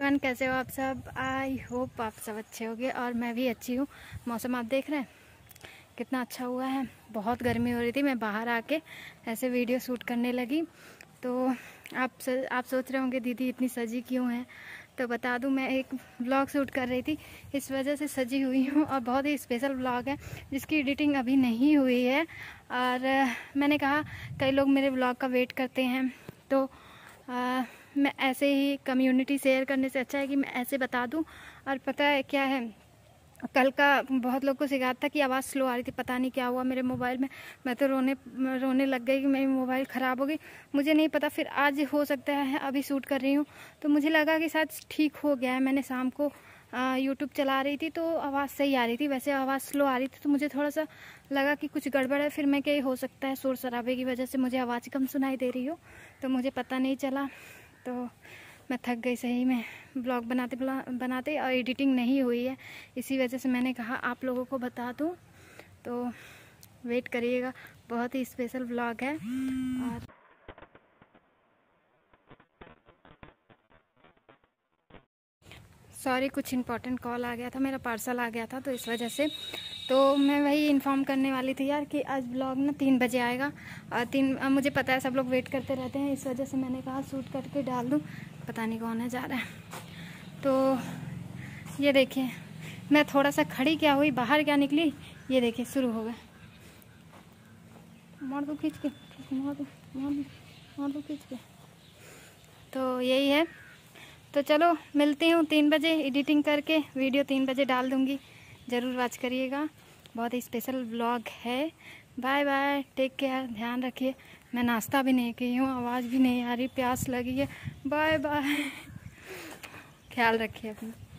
One कैसे हो आप सब? आई होप आप सब अच्छे होंगे और मैं भी अच्छी हूँ। मौसम आप देख रहे हैं? कितना अच्छा हुआ है। बहुत गर्मी हो रही थी मैं बाहर आके ऐसे वीडियो शूट करने लगी। तो आप स, आप सोच रहे होंगे दीदी इतनी सजी क्यों है? तो बता दूँ मैं एक ब्लॉग शूट कर रही थी। इस वजह से सजी हुई हूँ और बहुत ही स्पेशल ब्लॉग है जिसकी एडिटिंग अभी नहीं हुई है। और मैंने कहा कई लोग मेरे ब्लॉग का वेट करते हैं। तो आ, मैं ऐसे ही कम्युनिटी शेयर करने से अच्छा है कि मैं ऐसे बता दूँ। और पता है क्या है? कल का बहुत लोग को शिकायत था कि आवाज़ स्लो आ रही थी, पता नहीं क्या हुआ मेरे मोबाइल में। मैं तो रोने रोने लग गई कि मेरी मोबाइल ख़राब हो गई। मुझे नहीं पता, फिर आज हो सकता है, अभी शूट कर रही हूँ। तो मुझे लगा कि शायद ठीक हो गया है। मैंने शाम को यूट्यूब चला रही थी तो आवाज़ सही आ रही थी। वैसे आवाज़ स्लो आ रही थी तो मुझे थोड़ा सा लगा कि कुछ गड़बड़ है। फिर मैं क्या हो सकता है? शोर शराबे की वजह से मुझे आवाज़ कम सुनाई दे रही हो। तो मुझे पता नहीं चला। तो मैं थक गई सही में। ब्लॉग बनाते बनाते और एडिटिंग नहीं हुई है। इसी वजह से मैंने कहा, आप लोगों को बता दूँ। तो वेट करिएगा, बहुत ही स्पेशल ब्लॉग है। और सॉरी कुछ इम्पोर्टेंट कॉल आ गया था, मेरा पार्सल आ गया था तो इस वजह से तो मैं वही इन्फॉर्म करने वाली थी यार कि आज ब्लॉग ना तीन बजे आएगा। और तीन आ, मुझे पता है सब लोग वेट करते रहते हैं इस वजह से मैंने कहा सूट करके डाल दूँ। पता नहीं कौन है जा रहा है। तो ये देखिए मैं थोड़ा सा खड़ी क्या हुई बाहर क्या निकली ये देखिए शुरू हो गए मार दो खींच के मार दो मार दो मार दो खींच के। तो यही है। तो चलो मिलती हूँ तीन बजे एडिटिंग करके वीडियो तीन बजे डाल दूँगी। ज़रूर वॉच करिएगा। बहुत ही स्पेशल ब्लॉग है। बाय बाय टेक केयर ध्यान रखिए। मैं नाश्ता भी नहीं की हूँ, आवाज़ भी नहीं आ रही, प्यास लगी है। बाय बाय ख्याल रखिए अपना।